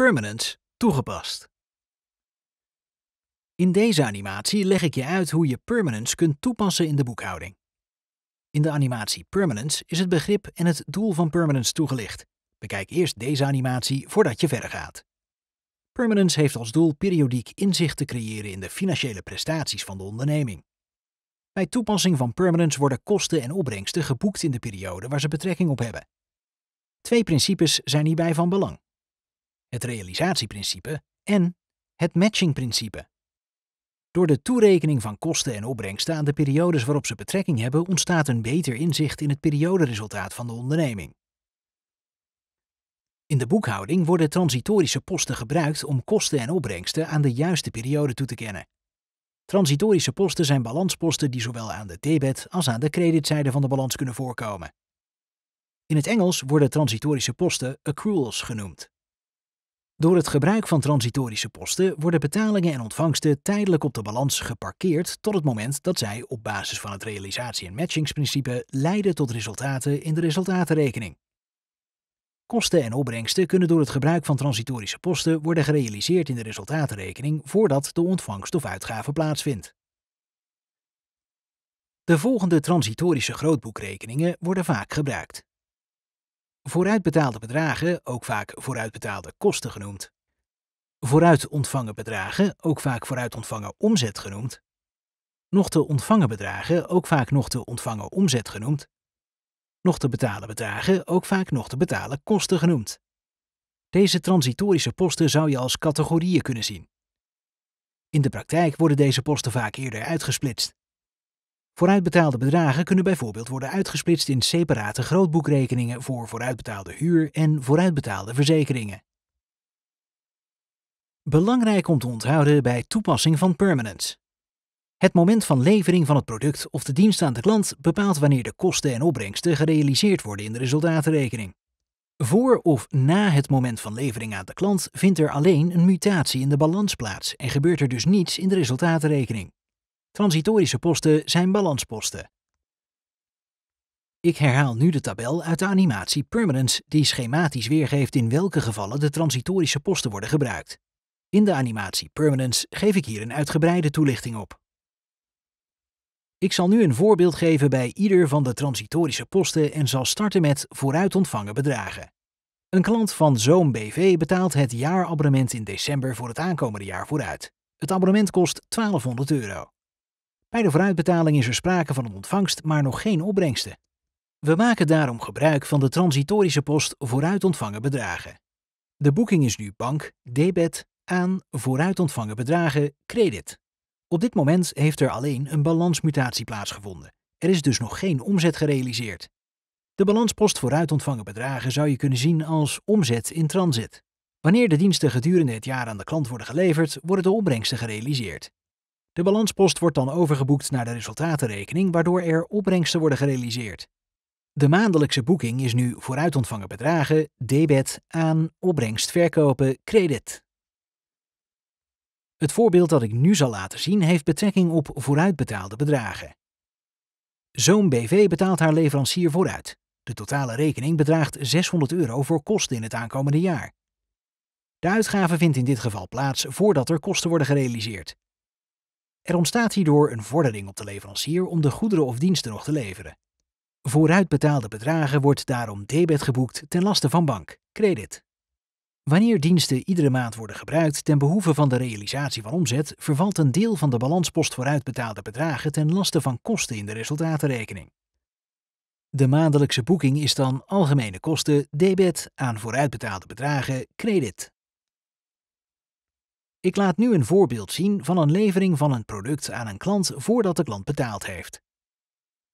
Permanence toegepast. In deze animatie leg ik je uit hoe je permanence kunt toepassen in de boekhouding. In de animatie Permanence is het begrip en het doel van permanence toegelicht. Bekijk eerst deze animatie voordat je verder gaat. Permanence heeft als doel periodiek inzicht te creëren in de financiële prestaties van de onderneming. Bij toepassing van permanence worden kosten en opbrengsten geboekt in de periode waar ze betrekking op hebben. Twee principes zijn hierbij van belang: het realisatieprincipe en het matchingprincipe. Door de toerekening van kosten en opbrengsten aan de periodes waarop ze betrekking hebben, ontstaat een beter inzicht in het perioderesultaat van de onderneming. In de boekhouding worden transitorische posten gebruikt om kosten en opbrengsten aan de juiste periode toe te kennen. Transitorische posten zijn balansposten die zowel aan de debet als aan de creditzijde van de balans kunnen voorkomen. In het Engels worden transitorische posten accruals genoemd. Door het gebruik van transitorische posten worden betalingen en ontvangsten tijdelijk op de balans geparkeerd tot het moment dat zij op basis van het realisatie- en matchingsprincipe leiden tot resultaten in de resultatenrekening. Kosten en opbrengsten kunnen door het gebruik van transitorische posten worden gerealiseerd in de resultatenrekening voordat de ontvangst of uitgave plaatsvindt. De volgende transitorische grootboekrekeningen worden vaak gebruikt. Vooruitbetaalde bedragen, ook vaak vooruitbetaalde kosten genoemd. Vooruit ontvangen bedragen, ook vaak vooruit ontvangen omzet genoemd. Nog te ontvangen bedragen, ook vaak nog te ontvangen omzet genoemd. Nog te betalen bedragen, ook vaak nog te betalen kosten genoemd. Deze transitorische posten zou je als categorieën kunnen zien. In de praktijk worden deze posten vaak eerder uitgesplitst. Vooruitbetaalde bedragen kunnen bijvoorbeeld worden uitgesplitst in separate grootboekrekeningen voor vooruitbetaalde huur en vooruitbetaalde verzekeringen. Belangrijk om te onthouden bij toepassing van permanence. Het moment van levering van het product of de dienst aan de klant bepaalt wanneer de kosten en opbrengsten gerealiseerd worden in de resultatenrekening. Voor of na het moment van levering aan de klant vindt er alleen een mutatie in de balans plaats en gebeurt er dus niets in de resultatenrekening. Transitorische posten zijn balansposten. Ik herhaal nu de tabel uit de animatie Permanence die schematisch weergeeft in welke gevallen de transitorische posten worden gebruikt. In de animatie Permanence geef ik hier een uitgebreide toelichting op. Ik zal nu een voorbeeld geven bij ieder van de transitorische posten en zal starten met vooruit ontvangen bedragen. Een klant van Zoom BV betaalt het jaarabonnement in december voor het aankomende jaar vooruit. Het abonnement kost 1200 euro. Bij de vooruitbetaling is er sprake van een ontvangst, maar nog geen opbrengsten. We maken daarom gebruik van de transitorische post vooruit ontvangen bedragen. De boeking is nu bank, debet, aan, vooruit ontvangen bedragen, credit. Op dit moment heeft er alleen een balansmutatie plaatsgevonden. Er is dus nog geen omzet gerealiseerd. De balanspost vooruit ontvangen bedragen zou je kunnen zien als omzet in transit. Wanneer de diensten gedurende het jaar aan de klant worden geleverd, worden de opbrengsten gerealiseerd. De balanspost wordt dan overgeboekt naar de resultatenrekening, waardoor er opbrengsten worden gerealiseerd. De maandelijkse boeking is nu vooruit ontvangen bedragen, debet, aan, opbrengst verkopen, credit. Het voorbeeld dat ik nu zal laten zien heeft betrekking op vooruitbetaalde bedragen. Zoom BV betaalt haar leverancier vooruit. De totale rekening bedraagt 600 euro voor kosten in het aankomende jaar. De uitgave vindt in dit geval plaats voordat er kosten worden gerealiseerd. Er ontstaat hierdoor een vordering op de leverancier om de goederen of diensten nog te leveren. Vooruitbetaalde bedragen wordt daarom debet geboekt ten laste van bank, credit. Wanneer diensten iedere maand worden gebruikt ten behoeve van de realisatie van omzet, vervalt een deel van de balanspost vooruitbetaalde bedragen ten laste van kosten in de resultatenrekening. De maandelijkse boeking is dan algemene kosten, debet aan vooruitbetaalde bedragen, credit. Ik laat nu een voorbeeld zien van een levering van een product aan een klant voordat de klant betaald heeft.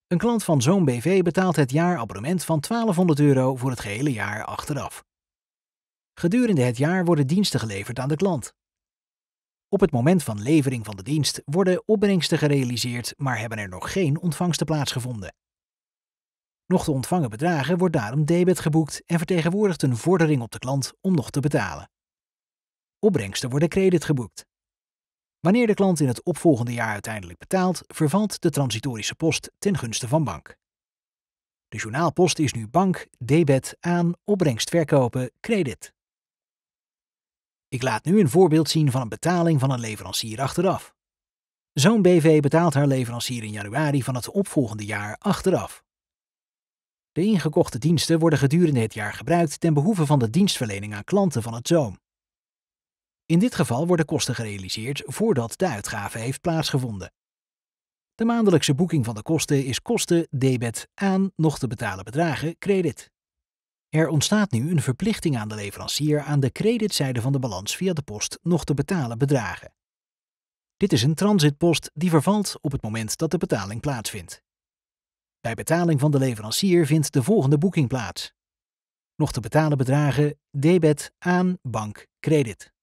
Een klant van Zoom BV betaalt het jaarabonnement van 1200 euro voor het gehele jaar achteraf. Gedurende het jaar worden diensten geleverd aan de klant. Op het moment van levering van de dienst worden opbrengsten gerealiseerd, maar hebben er nog geen ontvangsten plaatsgevonden. Nog te ontvangen bedragen wordt daarom debet geboekt en vertegenwoordigt een vordering op de klant om nog te betalen. Opbrengsten worden credit geboekt. Wanneer de klant in het opvolgende jaar uiteindelijk betaalt, vervalt de transitorische post ten gunste van bank. De journaalpost is nu bank, debet, aan, opbrengst verkopen, credit. Ik laat nu een voorbeeld zien van een betaling van een leverancier achteraf. Zo'n BV betaalt haar leverancier in januari van het opvolgende jaar achteraf. De ingekochte diensten worden gedurende het jaar gebruikt ten behoeve van de dienstverlening aan klanten van het zoom. In dit geval worden kosten gerealiseerd voordat de uitgave heeft plaatsgevonden. De maandelijkse boeking van de kosten is kosten debet aan nog te betalen bedragen credit. Er ontstaat nu een verplichting aan de leverancier aan de creditzijde van de balans via de post nog te betalen bedragen. Dit is een transitpost die vervalt op het moment dat de betaling plaatsvindt. Bij betaling van de leverancier vindt de volgende boeking plaats. Nog te betalen bedragen debet aan bank credit.